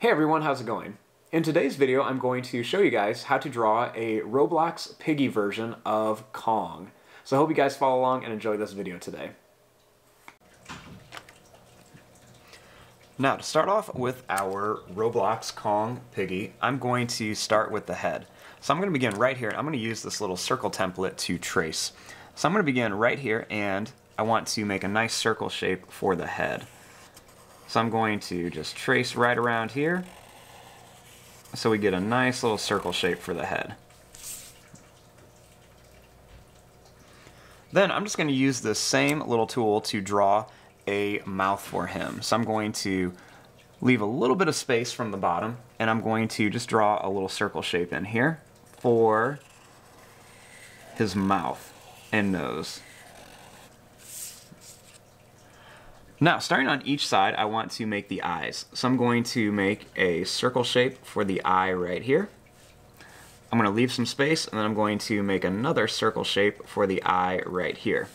Hey everyone, how's it going? In today's video, I'm going to show you guys how to draw a Roblox Piggy version of Kong. So I hope you guys follow along and enjoy this video today. Now, to start off with our Roblox Kong Piggy, I'm going to start with the head. So I'm going to begin right here, and I'm going to use this little circle template to trace. So I'm going to begin right here, and I want to make a nice circle shape for the head. So I'm going to just trace right around here so we get a nice little circle shape for the head. Then I'm just going to use this same little tool to draw a mouth for him. So I'm going to leave a little bit of space from the bottom and I'm going to just draw a little circle shape in here for his mouth and nose. Now, starting on each side, I want to make the eyes. So I'm going to make a circle shape for the eye right here. I'm going to leave some space, and then I'm going to make another circle shape for the eye right here.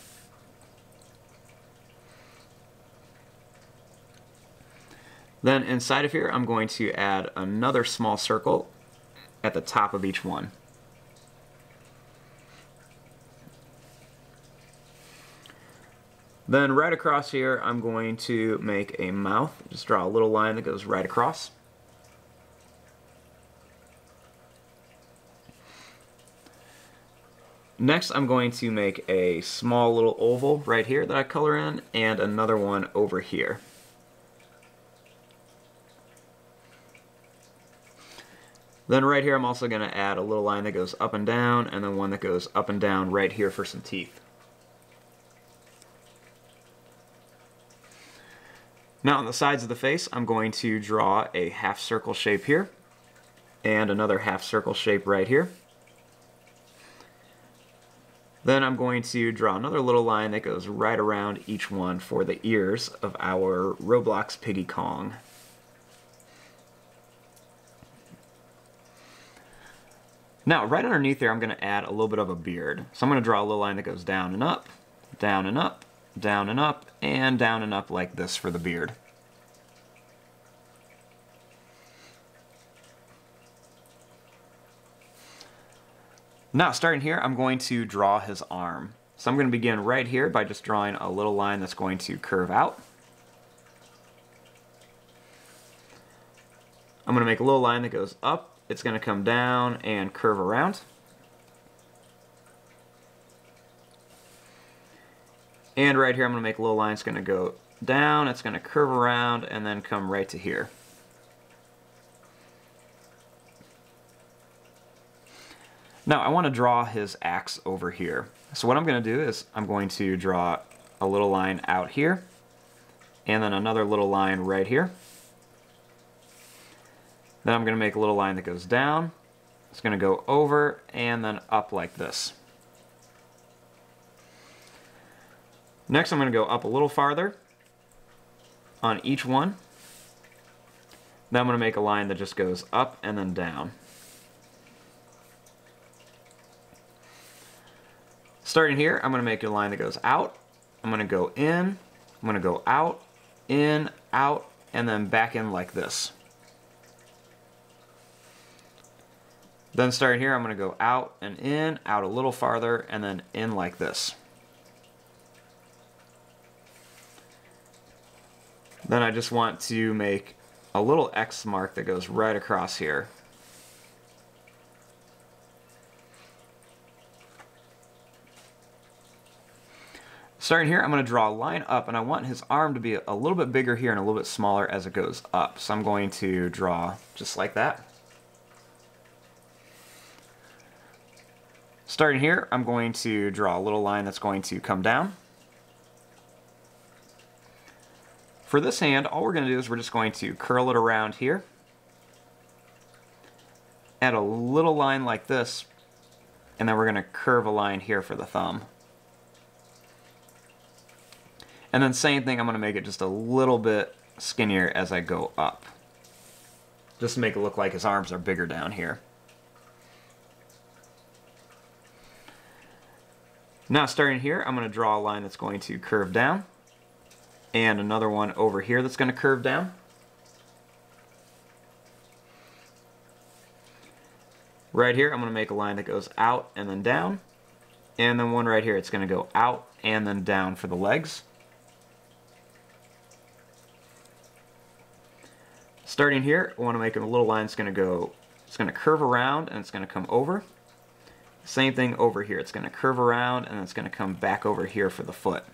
Then inside of here, I'm going to add another small circle at the top of each one. Then right across here, I'm going to make a mouth. Just draw a little line that goes right across. Next, I'm going to make a small little oval right here that I color in, and another one over here. Then right here, I'm also going to add a little line that goes up and down, and then one that goes up and down right here for some teeth. Now on the sides of the face, I'm going to draw a half circle shape here and another half circle shape right here. Then I'm going to draw another little line that goes right around each one for the ears of our Roblox Piggy Kong. Now, right underneath there, I'm going to add a little bit of a beard. So I'm going to draw a little line that goes down and up, down and up, down and up, and down and up like this for the beard. Now, starting here, I'm going to draw his arm. So I'm going to begin right here by just drawing a little line that's going to curve out. I'm going to make a little line that goes up. It's going to come down and curve around. And right here, I'm going to make a little line. It's going to go down, it's going to curve around, and then come right to here. Now, I want to draw his axe over here. So what I'm going to do is I'm going to draw a little line out here, and then another little line right here. Then I'm going to make a little line that goes down. It's going to go over and then up like this. Next, I'm going to go up a little farther on each one. Then I'm going to make a line that just goes up and then down. Starting here, I'm going to make a line that goes out. I'm going to go in. I'm going to go out, in, out, and then back in like this. Then starting here, I'm going to go out and in, out a little farther, and then in like this. Then I just want to make a little X mark that goes right across here. Starting here, I'm going to draw a line up, and I want his arm to be a little bit bigger here and a little bit smaller as it goes up. So I'm going to draw just like that. Starting here, I'm going to draw a little line that's going to come down. For this hand, all we're going to do is we're just going to curl it around here. Add a little line like this, and then we're going to curve a line here for the thumb. And then same thing, I'm going to make it just a little bit skinnier as I go up. Just to make it look like his arms are bigger down here. Now starting here, I'm going to draw a line that's going to curve down and another one over here that's going to curve down. Right here, I'm going to make a line that goes out and then down. And then one right here, it's going to go out and then down for the legs. Starting here, I want to make a little line that's going to go, it's going to curve around and it's going to come over. Same thing over here, it's going to curve around and it's going to come back over here for the foot.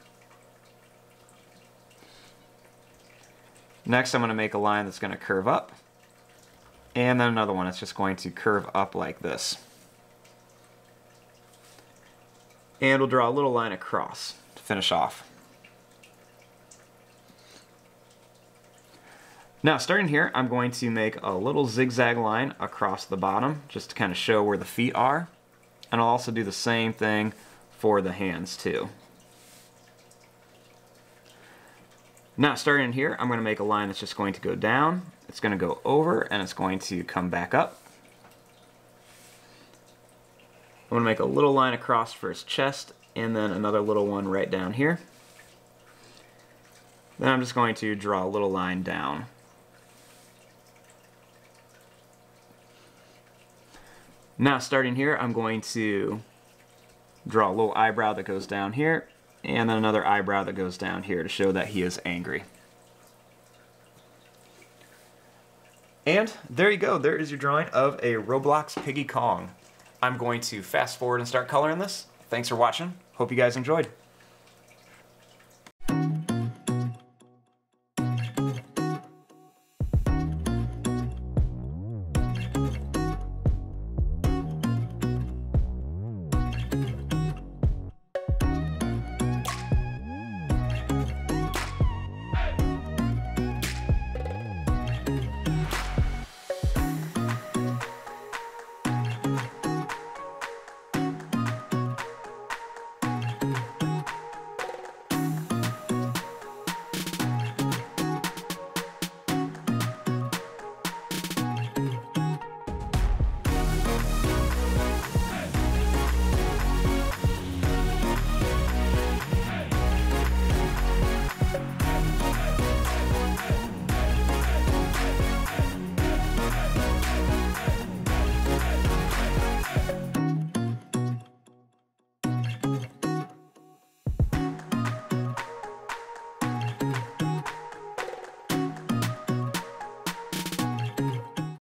Next, I'm going to make a line that's going to curve up. And then another one that's just going to curve up like this. And we'll draw a little line across to finish off. Now, starting here, I'm going to make a little zigzag line across the bottom, just to kind of show where the feet are. And I'll also do the same thing for the hands, too. Now, starting here, I'm going to make a line that's just going to go down. It's going to go over, and it's going to come back up. I'm to make a little line across for his chest, and then another little one right down here. Then I'm just going to draw a little line down. Now, starting here, I'm going to draw a little eyebrow that goes down here, and then another eyebrow that goes down here to show that he is angry. And there you go. There is your drawing of a Roblox Piggy Kong. I'm going to fast forward and start coloring this. Thanks for watching. Hope you guys enjoyed.